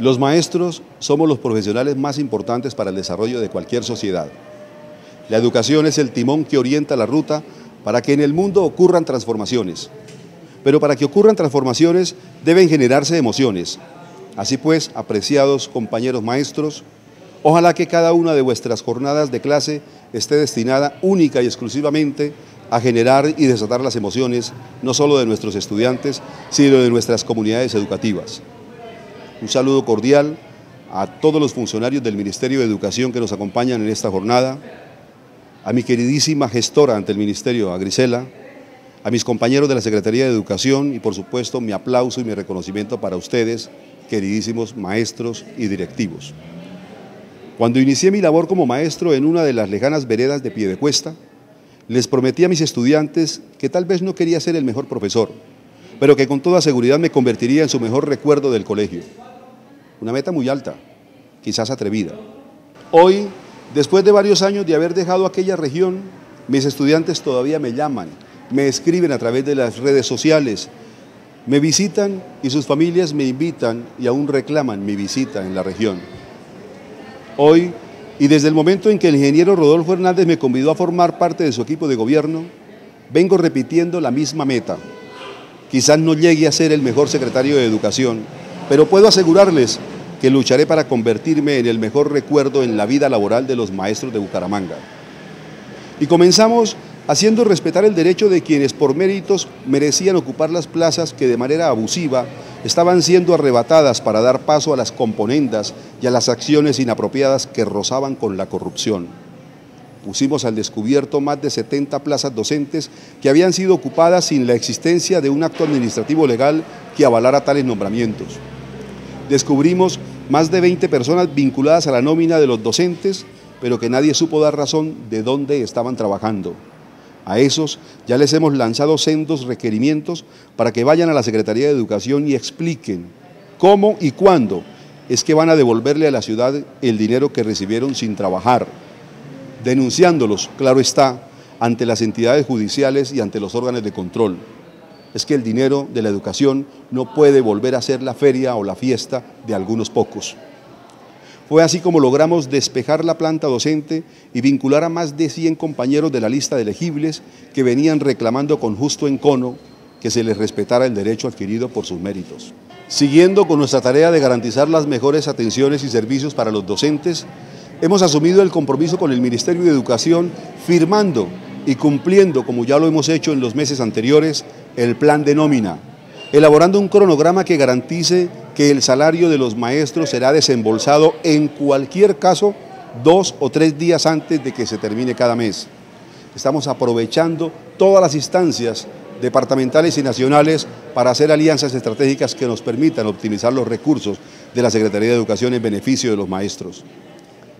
Los maestros somos los profesionales más importantes para el desarrollo de cualquier sociedad. La educación es el timón que orienta la ruta para que en el mundo ocurran transformaciones. Pero para que ocurran transformaciones deben generarse emociones. Así pues, apreciados compañeros maestros, ojalá que cada una de vuestras jornadas de clase esté destinada única y exclusivamente a generar y desatar las emociones no solo de nuestros estudiantes, sino de nuestras comunidades educativas. Un saludo cordial a todos los funcionarios del Ministerio de Educación que nos acompañan en esta jornada, a mi queridísima gestora ante el Ministerio, a Grisela, a mis compañeros de la Secretaría de Educación y por supuesto mi aplauso y mi reconocimiento para ustedes, queridísimos maestros y directivos. Cuando inicié mi labor como maestro en una de las lejanas veredas de Piedecuesta, les prometí a mis estudiantes que tal vez no quería ser el mejor profesor, pero que con toda seguridad me convertiría en su mejor recuerdo del colegio. Una meta muy alta, quizás atrevida. Hoy, después de varios años de haber dejado aquella región, mis estudiantes todavía me llaman, me escriben a través de las redes sociales, me visitan y sus familias me invitan y aún reclaman mi visita en la región. Hoy, y desde el momento en que el ingeniero Rodolfo Hernández me convidó a formar parte de su equipo de gobierno, vengo repitiendo la misma meta. Quizás no llegue a ser el mejor secretario de Educación, pero puedo asegurarles que lucharé para convertirme en el mejor recuerdo en la vida laboral de los maestros de Bucaramanga. Y comenzamos haciendo respetar el derecho de quienes por méritos merecían ocupar las plazas que de manera abusiva estaban siendo arrebatadas para dar paso a las componendas y a las acciones inapropiadas que rozaban con la corrupción. Pusimos al descubierto más de 70 plazas docentes que habían sido ocupadas sin la existencia de un acto administrativo legal que avalara tales nombramientos descubrimos más de 20 personas vinculadas a la nómina de los docentes, pero que nadie supo dar razón de dónde estaban trabajando. A esos ya les hemos lanzado sendos requerimientos para que vayan a la Secretaría de Educación y expliquen cómo y cuándo es que van a devolverle a la ciudad el dinero que recibieron sin trabajar, denunciándolos, claro está, ante las entidades judiciales y ante los órganos de control es que el dinero de la educación no puede volver a ser la feria o la fiesta de algunos pocos. Fue así como logramos despejar la planta docente y vincular a más de 100 compañeros de la lista de elegibles que venían reclamando con justo encono que se les respetara el derecho adquirido por sus méritos. Siguiendo con nuestra tarea de garantizar las mejores atenciones y servicios para los docentes, hemos asumido el compromiso con el Ministerio de Educación firmando y cumpliendo, como ya lo hemos hecho en los meses anteriores, el plan de nómina, elaborando un cronograma que garantice que el salario de los maestros será desembolsado en cualquier caso dos o tres días antes de que se termine cada mes. Estamos aprovechando todas las instancias departamentales y nacionales para hacer alianzas estratégicas que nos permitan optimizar los recursos de la Secretaría de Educación en beneficio de los maestros.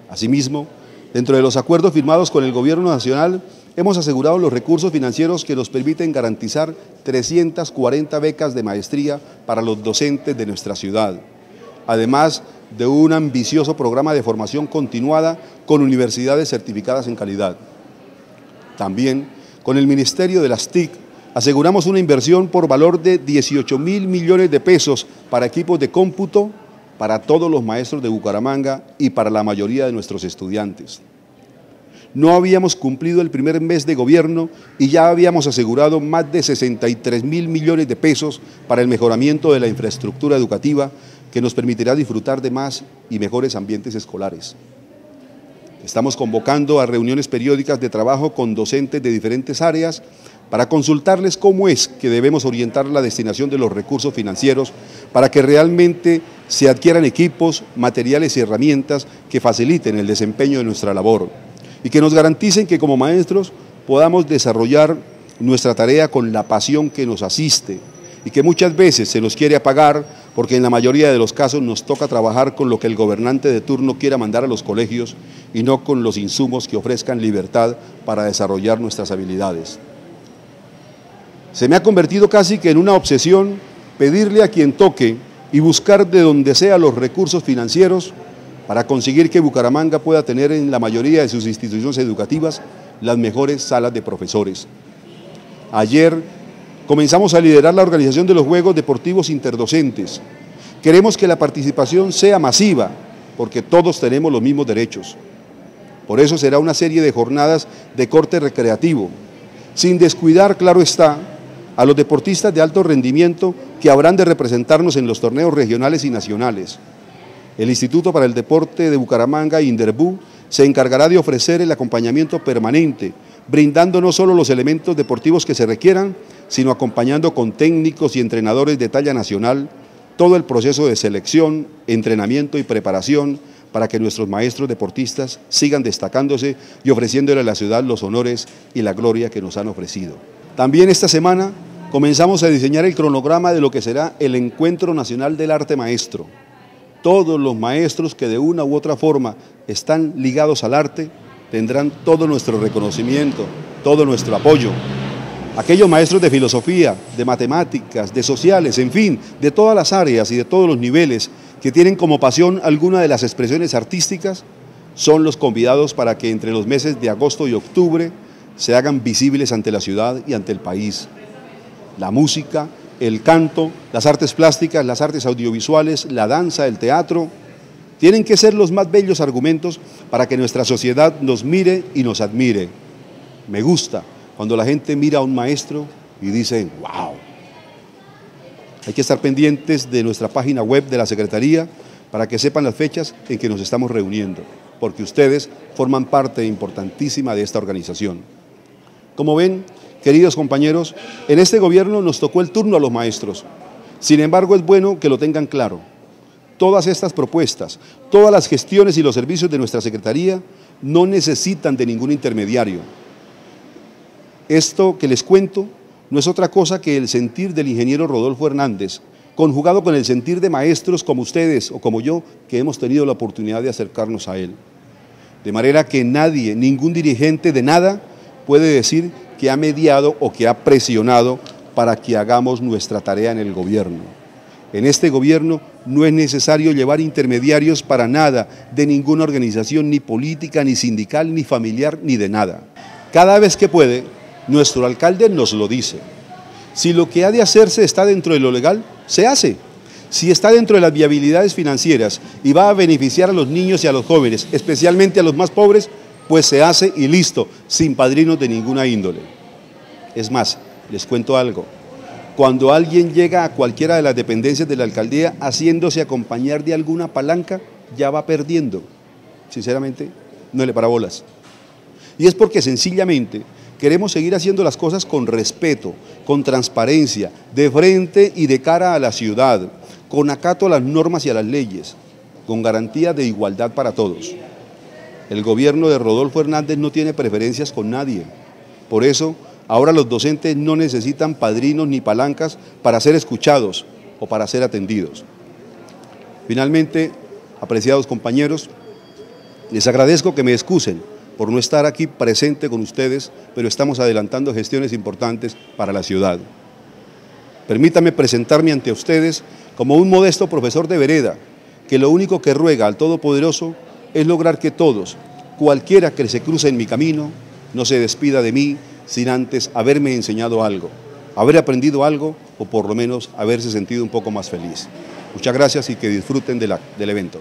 Asimismo, dentro de los acuerdos firmados con el Gobierno Nacional, Hemos asegurado los recursos financieros que nos permiten garantizar 340 becas de maestría para los docentes de nuestra ciudad, además de un ambicioso programa de formación continuada con universidades certificadas en calidad. También con el Ministerio de las TIC aseguramos una inversión por valor de 18 mil millones de pesos para equipos de cómputo para todos los maestros de Bucaramanga y para la mayoría de nuestros estudiantes. No habíamos cumplido el primer mes de gobierno y ya habíamos asegurado más de 63 mil millones de pesos para el mejoramiento de la infraestructura educativa que nos permitirá disfrutar de más y mejores ambientes escolares. Estamos convocando a reuniones periódicas de trabajo con docentes de diferentes áreas para consultarles cómo es que debemos orientar la destinación de los recursos financieros para que realmente se adquieran equipos, materiales y herramientas que faciliten el desempeño de nuestra labor y que nos garanticen que como maestros podamos desarrollar nuestra tarea con la pasión que nos asiste y que muchas veces se nos quiere apagar porque en la mayoría de los casos nos toca trabajar con lo que el gobernante de turno quiera mandar a los colegios y no con los insumos que ofrezcan libertad para desarrollar nuestras habilidades. Se me ha convertido casi que en una obsesión pedirle a quien toque y buscar de donde sea los recursos financieros para conseguir que Bucaramanga pueda tener en la mayoría de sus instituciones educativas las mejores salas de profesores. Ayer comenzamos a liderar la organización de los Juegos Deportivos Interdocentes, Queremos que la participación sea masiva, porque todos tenemos los mismos derechos. Por eso será una serie de jornadas de corte recreativo, sin descuidar, claro está, a los deportistas de alto rendimiento que habrán de representarnos en los torneos regionales y nacionales. El Instituto para el Deporte de Bucaramanga, Inderbú, se encargará de ofrecer el acompañamiento permanente, brindando no solo los elementos deportivos que se requieran, sino acompañando con técnicos y entrenadores de talla nacional todo el proceso de selección, entrenamiento y preparación para que nuestros maestros deportistas sigan destacándose y ofreciéndole a la ciudad los honores y la gloria que nos han ofrecido. También esta semana comenzamos a diseñar el cronograma de lo que será el Encuentro Nacional del Arte Maestro. Todos los maestros que de una u otra forma están ligados al arte tendrán todo nuestro reconocimiento, todo nuestro apoyo. Aquellos maestros de filosofía, de matemáticas, de sociales, en fin, de todas las áreas y de todos los niveles que tienen como pasión alguna de las expresiones artísticas, son los convidados para que entre los meses de agosto y octubre se hagan visibles ante la ciudad y ante el país. La música, el canto, las artes plásticas, las artes audiovisuales, la danza, el teatro, tienen que ser los más bellos argumentos para que nuestra sociedad nos mire y nos admire. Me gusta cuando la gente mira a un maestro y dice, wow. Hay que estar pendientes de nuestra página web de la Secretaría para que sepan las fechas en que nos estamos reuniendo, porque ustedes forman parte importantísima de esta organización. Como ven, Queridos compañeros, en este gobierno nos tocó el turno a los maestros. Sin embargo, es bueno que lo tengan claro. Todas estas propuestas, todas las gestiones y los servicios de nuestra Secretaría no necesitan de ningún intermediario. Esto que les cuento no es otra cosa que el sentir del ingeniero Rodolfo Hernández, conjugado con el sentir de maestros como ustedes o como yo, que hemos tenido la oportunidad de acercarnos a él. De manera que nadie, ningún dirigente de nada, puede decir que ha mediado o que ha presionado para que hagamos nuestra tarea en el gobierno. En este gobierno no es necesario llevar intermediarios para nada, de ninguna organización, ni política, ni sindical, ni familiar, ni de nada. Cada vez que puede, nuestro alcalde nos lo dice. Si lo que ha de hacerse está dentro de lo legal, se hace. Si está dentro de las viabilidades financieras y va a beneficiar a los niños y a los jóvenes, especialmente a los más pobres, pues se hace y listo, sin padrinos de ninguna índole. Es más, les cuento algo. Cuando alguien llega a cualquiera de las dependencias de la alcaldía haciéndose acompañar de alguna palanca, ya va perdiendo. Sinceramente, no le para bolas. Y es porque sencillamente queremos seguir haciendo las cosas con respeto, con transparencia, de frente y de cara a la ciudad, con acato a las normas y a las leyes, con garantía de igualdad para todos. El gobierno de Rodolfo Hernández no tiene preferencias con nadie. Por eso, ahora los docentes no necesitan padrinos ni palancas para ser escuchados o para ser atendidos. Finalmente, apreciados compañeros, les agradezco que me excusen por no estar aquí presente con ustedes, pero estamos adelantando gestiones importantes para la ciudad. Permítanme presentarme ante ustedes como un modesto profesor de vereda, que lo único que ruega al Todopoderoso es lograr que todos, cualquiera que se cruce en mi camino, no se despida de mí sin antes haberme enseñado algo, haber aprendido algo o por lo menos haberse sentido un poco más feliz. Muchas gracias y que disfruten del evento.